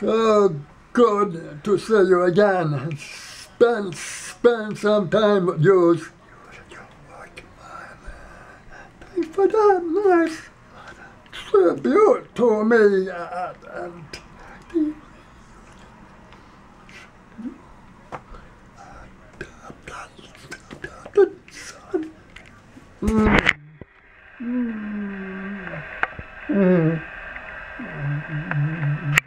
So good to see you again. Spend spend some time with you. Thanks for that nice tribute to me uh, and Mm. mm. Mm. mm. mm. mm.